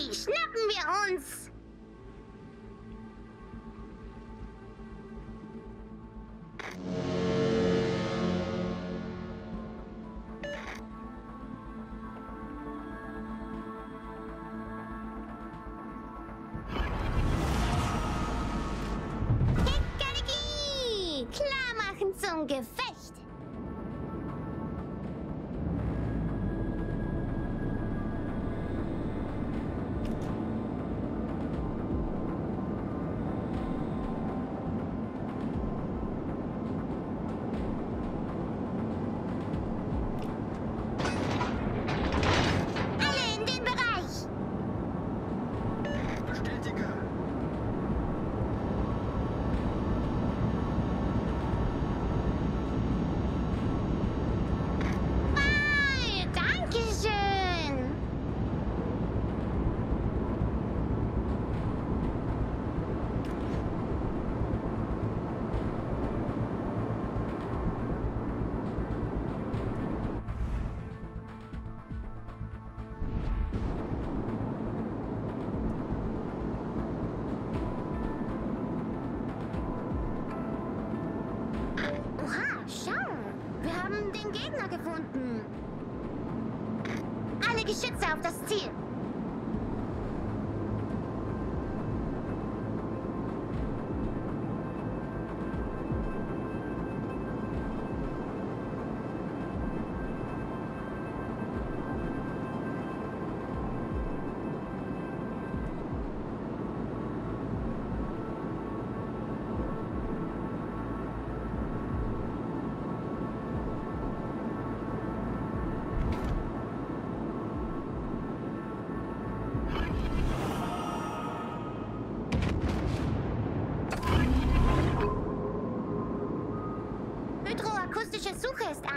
Die schnappen wir uns! Klar machen zum Gefecht! Gegner gefunden. Alle Geschütze auf das Ziel.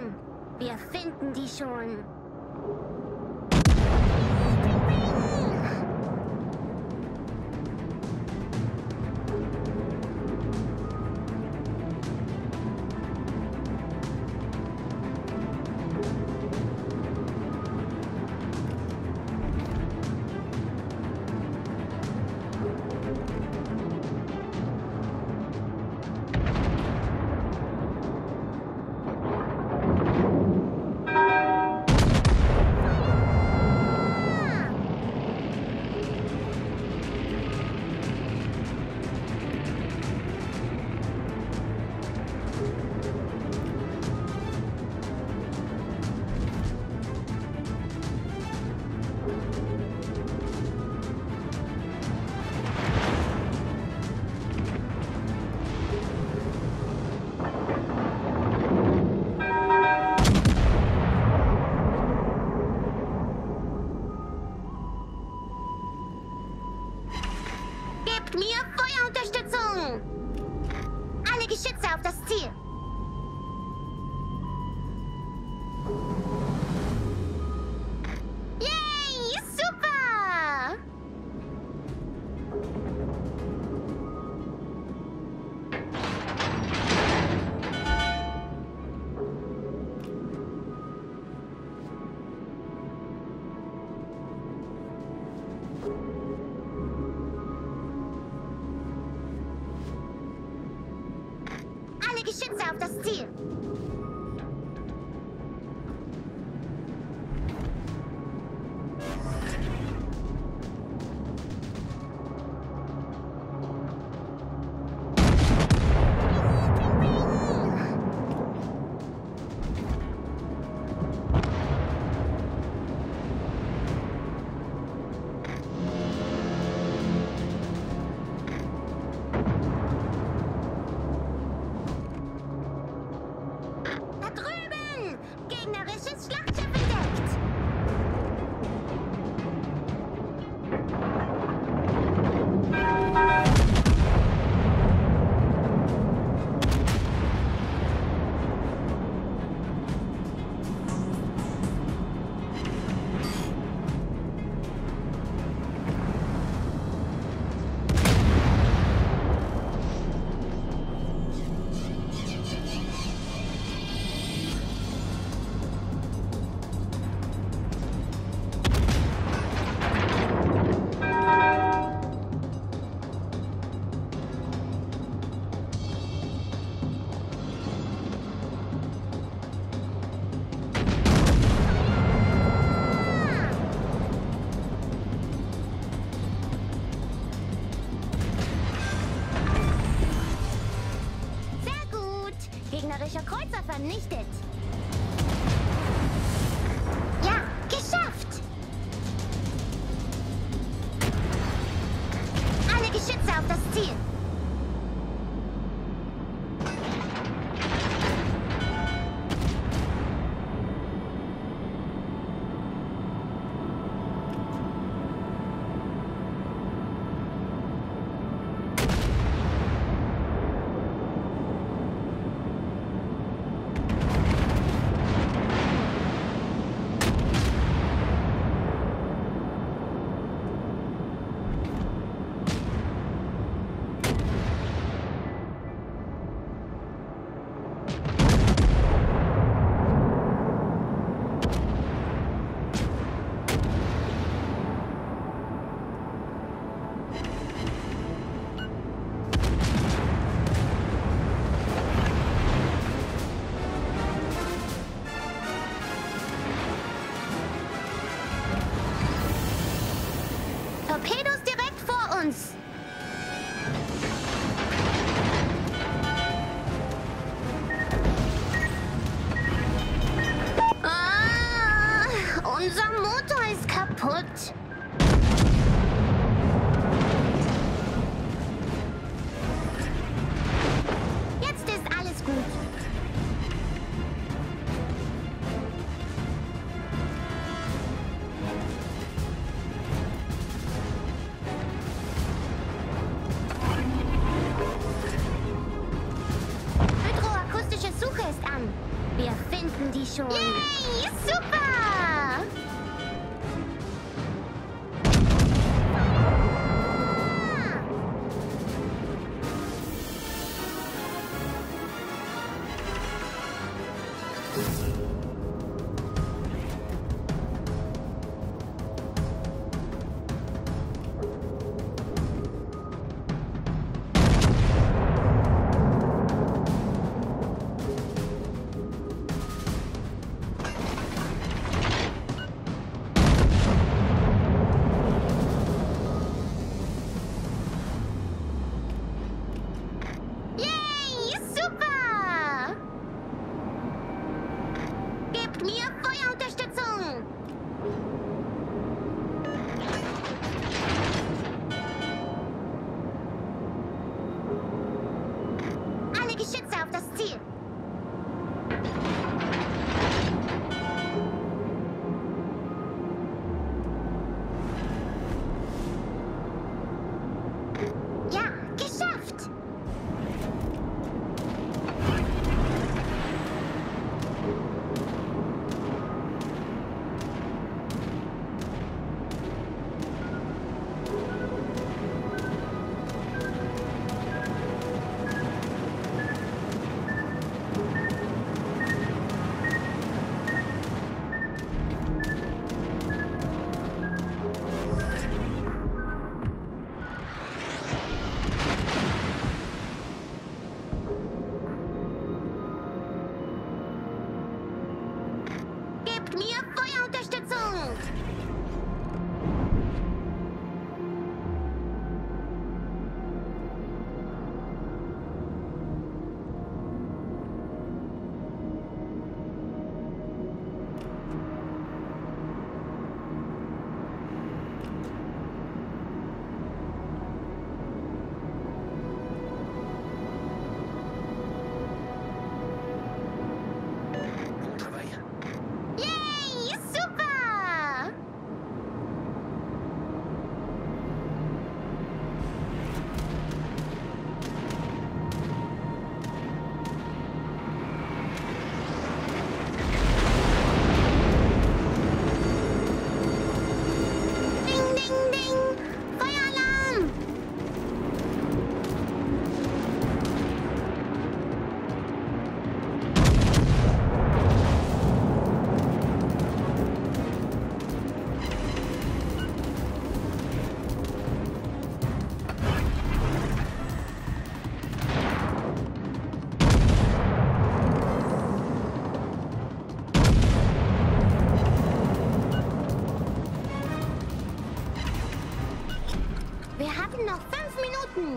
An. Wir finden die schon. Alle Geschütze auf das Ziel! nicht it. mountains. Finden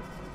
Bye.